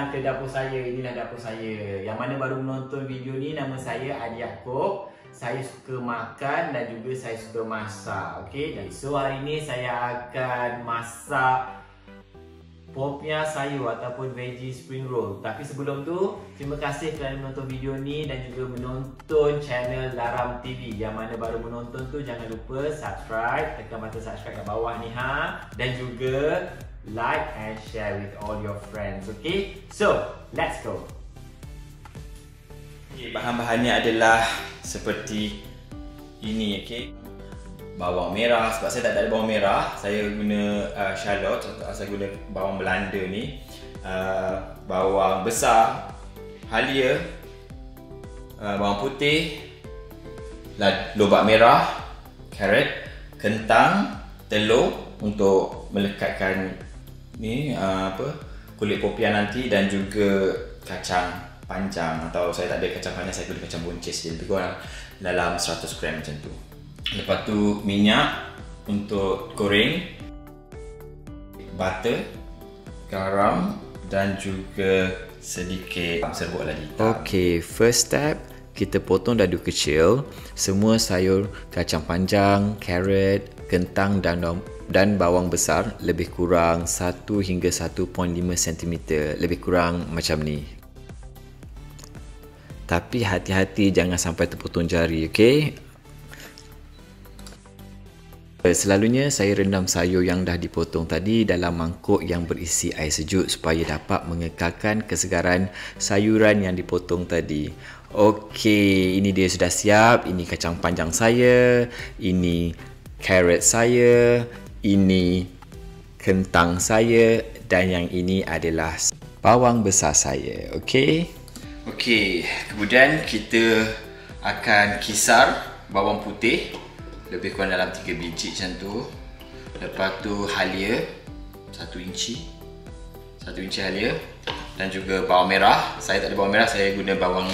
datang ke dapur saya. Inilah dapur saya. Yang mana baru menonton video ni nama saya Adi Yaakob. Saya suka makan dan juga saya suka masak. Okey. So hari ni saya akan masak popiah sayur ataupun veggie spring roll. Tapi sebelum tu, terima kasih kerana menonton video ni dan juga menonton channel Laram TV. Yang mana baru menonton tu jangan lupa subscribe, tekan button subscribe kat bawah ni ha dan juga like and share with all your friends. Okay? So, let's go. Okay, bahan-bahannya adalah seperti ini, okay? Bawang merah. Sebab saya tak ada bawang merah saya guna uh, shallot. Saya guna bawang Belanda ni. Uh, bawang besar halia uh, bawang putih lobak merah carrot kentang telur untuk melekatkan ni uh, apa kulit popiah nanti dan juga kacang panjang. Atau saya tak ada kacang panjang saya guna kacang buncis je. Lebih kurang dalam 100 gram macam tu Lepas tu minyak untuk goreng Butter Garam Dan juga sedikit serbuk lagi. Okay, first step kita potong dadu kecil. Semua sayur kacang panjang, carrot, kentang dan dan bawang besar lebih kurang 1 hingga 1.5 cm lebih kurang macam ni. Tapi hati-hati jangan sampai terpotong jari okey selalunya saya rendam sayur yang dah dipotong tadi dalam mangkuk yang berisi air sejuk supaya dapat mengekalkan kesegaran sayuran yang dipotong tadi. Okey, ini dia sudah siap. Ini kacang panjang saya, ini carrot saya, ini kentang saya dan yang ini adalah bawang besar saya. Okey. Okey, kemudian kita akan kisar bawang putih lebih kurang dalam 3 biji macam tu. Lepas tu halia 1 inci. 1 inci halia. Dan juga bawang merah. Saya tak ada bawang merah saya guna bawang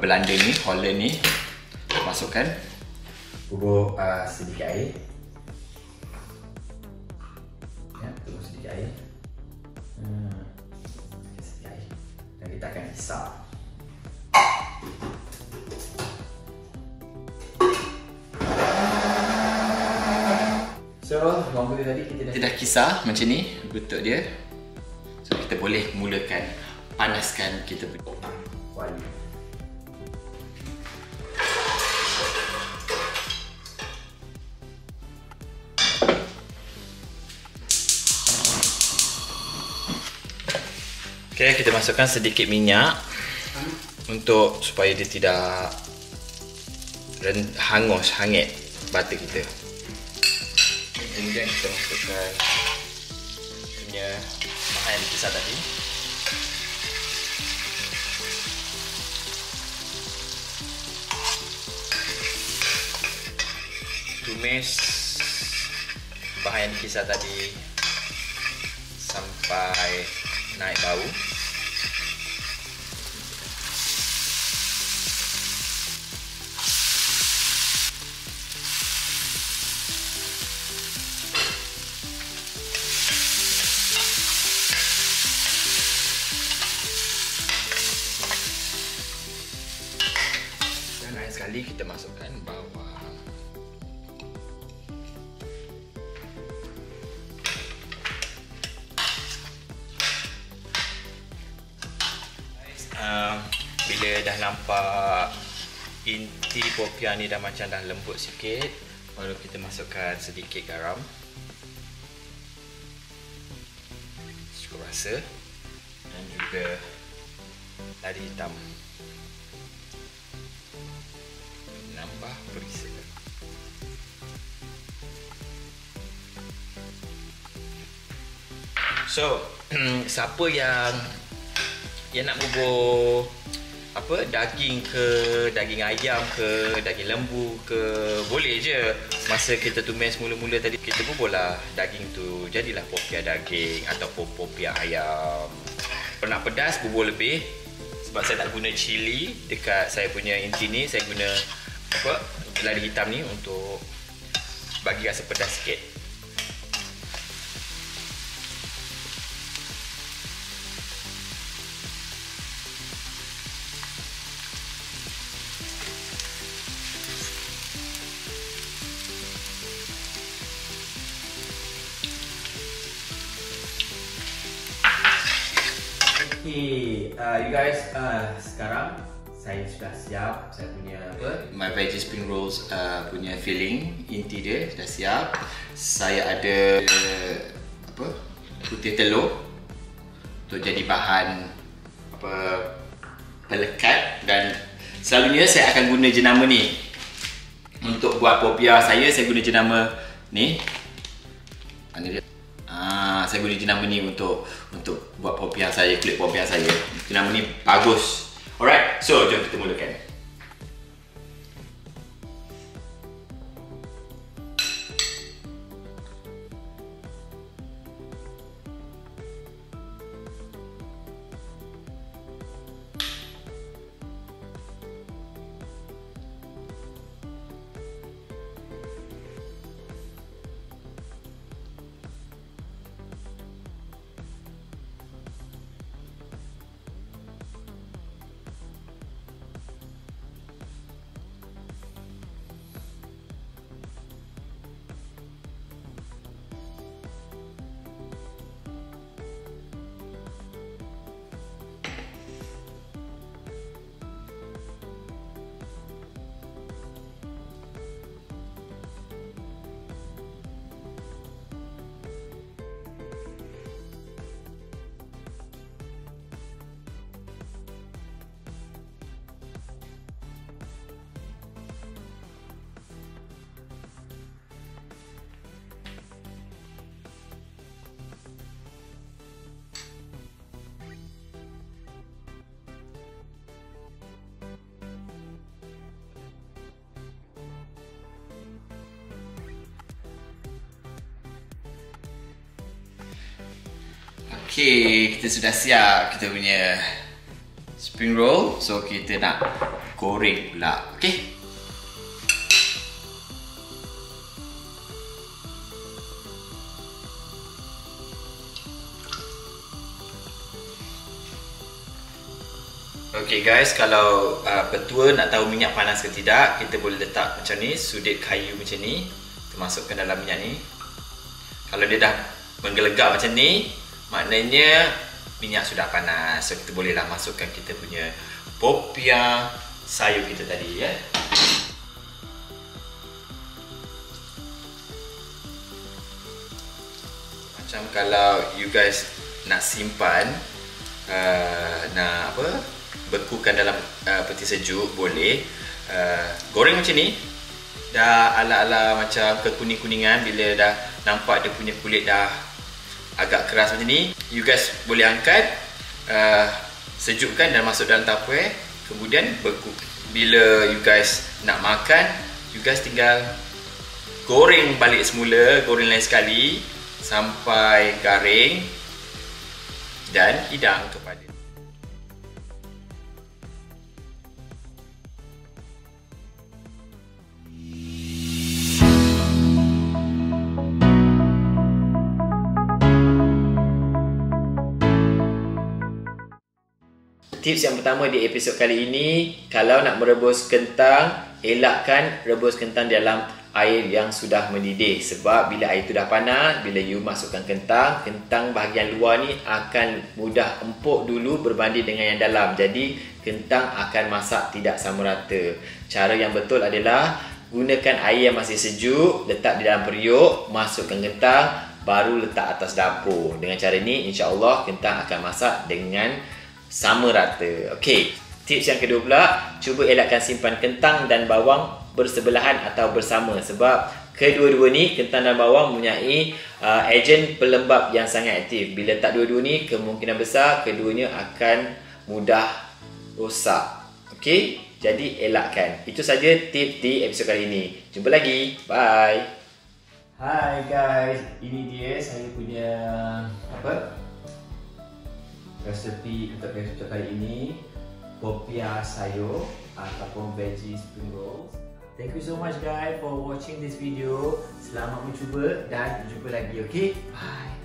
Belanda ni Holland ni. Masukkan. Bubur uh, sedikit air. Ya, sedikit air. Hmm. sedikit air. Dan kita akan kisar So, putih tadi kita dah... Kita dah kisar macam ni, getuk dia. So, kita boleh mulakan panaskan kita punya Wali. Okay, kita masukkan sedikit minyak untuk supaya dia tidak hangus, hangit butter kita kemudian kita masukkan punya bahan kisar tadi. Tumis bahan kisar tadi sampai naik bau sekali kita masukkan bawang uh, bila dah nampak inti popiah ni dah macam dah lembut sikit baru kita masukkan sedikit garam. Cukup rasa. Dan juga ladi hitam nambah perisa. So, siapa yang yang nak bubur apa daging ke daging ayam ke daging lembu ke boleh je. Masa kita tumis mula-mula tadi kita buburlah daging tu. Jadilah popiah daging ataupun popiah ayam. Nak pedas bubur lebih. Sebab saya tak guna cili dekat saya punya inti ni saya guna apa? Lada hitam ni untuk bagi rasa pedas sikit. Okay, uh, you guys, uh, sekarang saya sudah siap saya punya apa? My veggie spring rolls uh, punya filling inti dia dah siap. Saya ada uh, apa? Putih telur untuk jadi bahan apa pelekat dan selalunya saya akan guna jenama ni untuk buat popia saya saya guna jenama ni mana dia ah saya guna jenama ni untuk untuk buat popia saya kulit popia saya jenama ni bagus Alright, so jom kita mulakan. Okey, kita sudah siap kita punya spring roll. So kita nak goreng pula. Okey. Okay guys, kalau uh, petua nak tahu minyak panas ke tidak, kita boleh letak macam ni, sudut kayu macam ni, kita masukkan dalam minyak ni. Kalau dia dah menggelegak macam ni, maknanya minyak sudah panas. So kita bolehlah masukkan kita punya popia sayur kita tadi ya. Macam kalau you guys nak simpan uh, nak apa? bekukan dalam uh, peti sejuk boleh. Uh, goreng macam ni dah ala-ala macam kekuning-kuningan bila dah nampak dia punya kulit dah agak keras macam ni you guys boleh angkat uh, sejukkan dan masuk dalam tupperware kemudian beku bila you guys nak makan you guys tinggal goreng balik semula goreng lain sekali sampai garing dan hidang kepada Tips yang pertama di episod kali ini, kalau nak merebus kentang, elakkan rebus kentang dalam air yang sudah mendidih sebab bila air itu dah panas, bila you masukkan kentang, kentang bahagian luar ni akan mudah empuk dulu berbanding dengan yang dalam. Jadi kentang akan masak tidak sama rata. Cara yang betul adalah gunakan air yang masih sejuk, letak di dalam periuk, masukkan kentang, baru letak atas dapur. Dengan cara ini insya-Allah kentang akan masak dengan sama rata. Okey, tips yang kedua pula, cuba elakkan simpan kentang dan bawang bersebelahan atau bersama sebab kedua-dua ni kentang dan bawang mempunyai uh, ejen pelembab yang sangat aktif. Bila tak dua-dua ni, kemungkinan besar keduanya akan mudah rosak. Okey, jadi elakkan. Itu saja tips di episod kali ini. Jumpa lagi. Bye. Hai guys, ini dia saya punya apa? Resepi untuk episod kali ini popia sayur ataupun veggie spring rolls. Thank you so much guys for watching this video. Selamat mencuba dan jumpa lagi, okay? Bye.